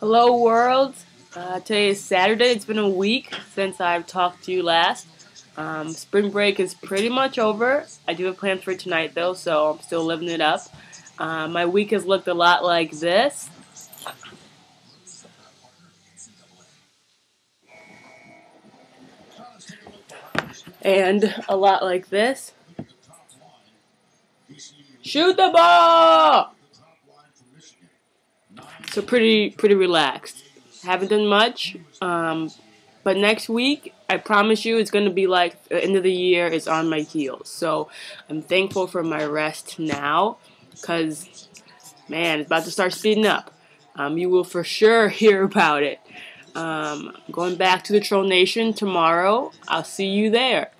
Hello, world. Uh, today is Saturday. It's been a week since I've talked to you last. Um, spring break is pretty much over. I do have plans for tonight, though, so I'm still living it up. Uh, my week has looked a lot like this. And a lot like this. Shoot the ball! So pretty pretty relaxed. Haven't done much. Um, but next week, I promise you, it's gonna be like the end of the year is on my heels. So I'm thankful for my rest now, cause man, it's about to start speeding up. Um, you will for sure hear about it. Um, going back to the Troll Nation tomorrow. I'll see you there.